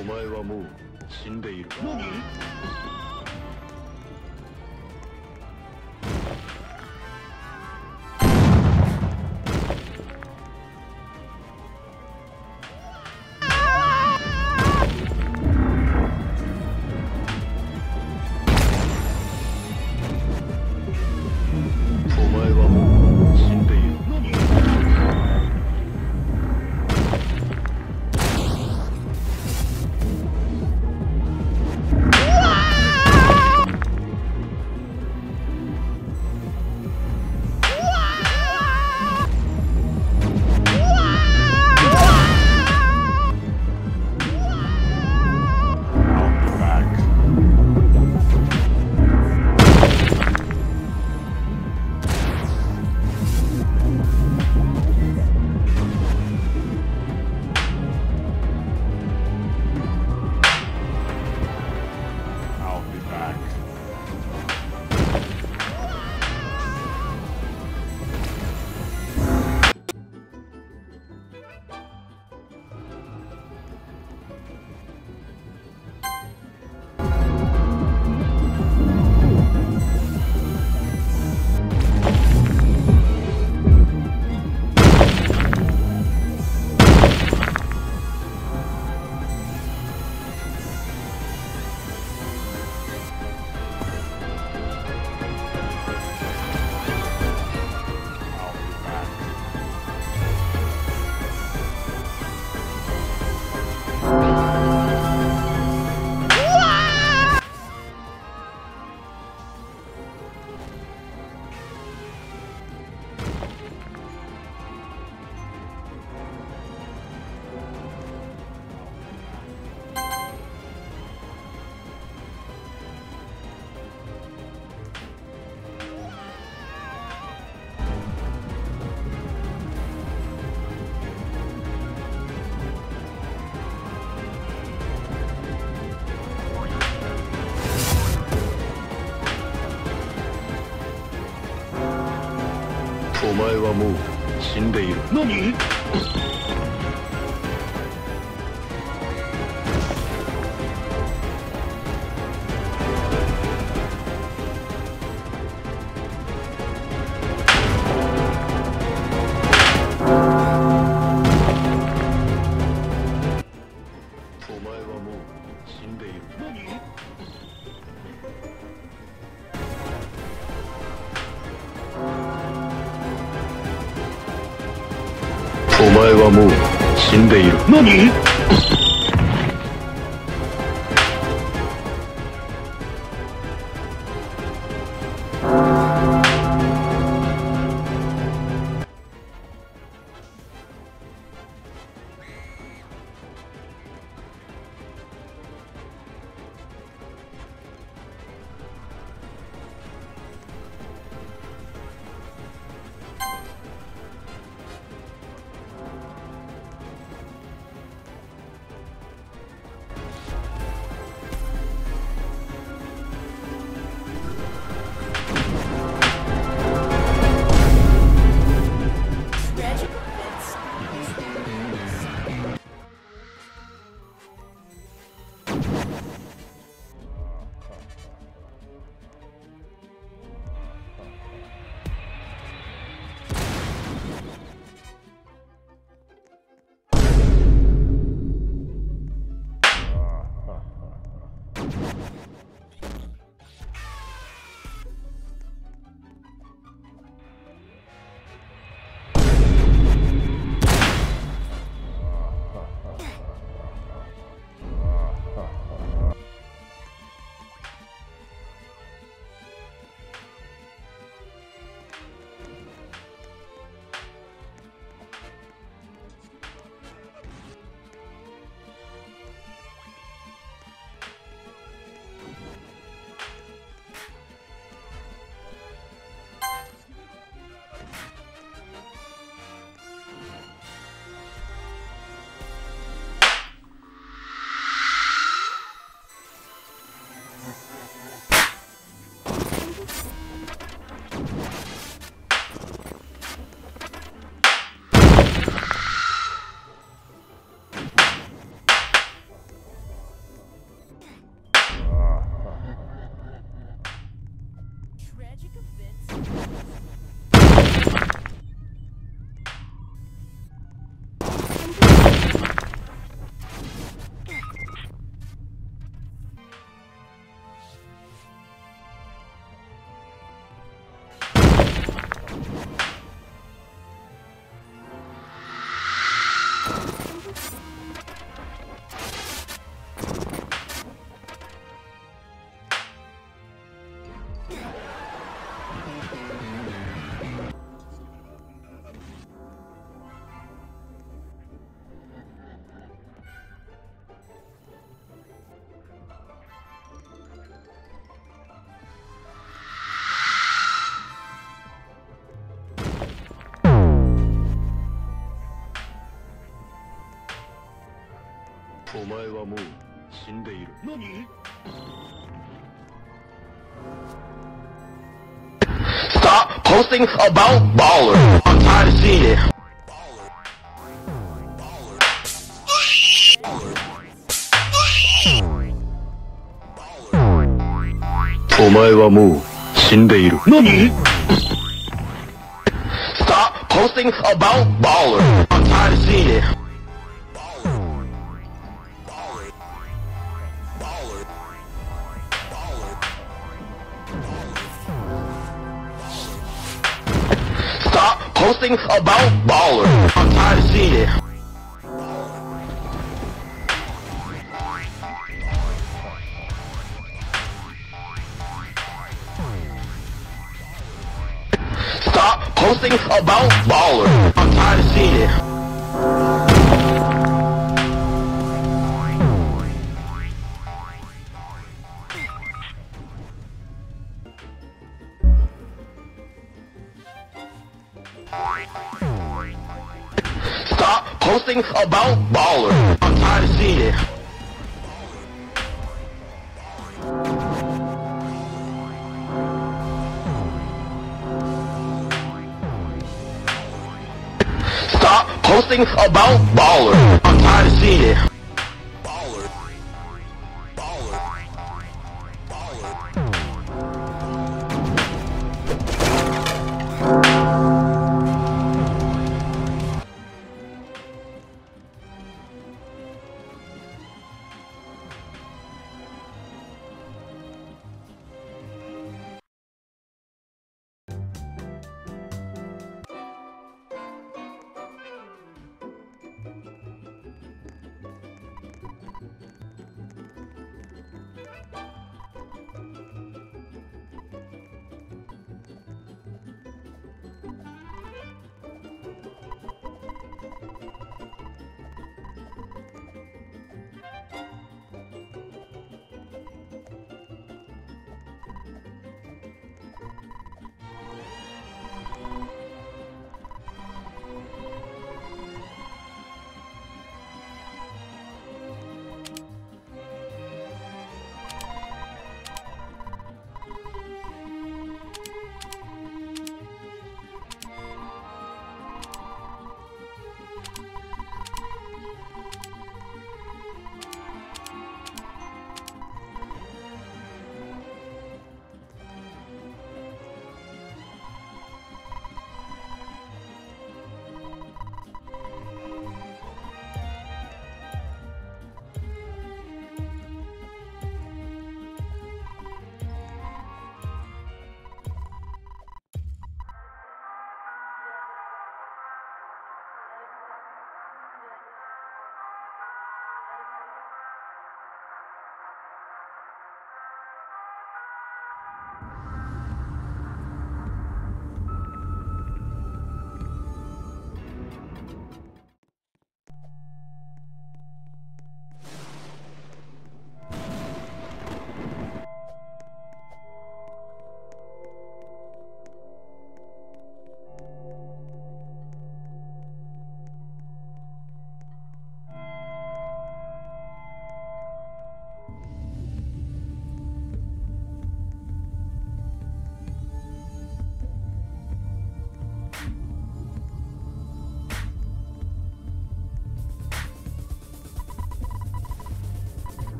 お前はもう死んでいる。何？はもう死んでいる。何はもう死んでいる。何？前はもう死んでいる何 Stop posting about baller. I'm tired of seeing it. お前はもう死んでいる何 Stop posting about baller. I'm tired of seeing it. Posting about baller. I'm tired of seeing it. Stop posting about baller. About baller. I'm tired of seeing it. Stop posting about baller. I'm tired of seeing it.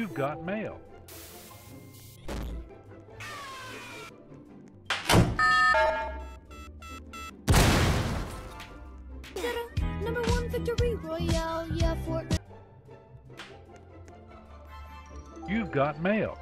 You've got mail. Number one victory royale, yeah, Fortnite. You've got mail.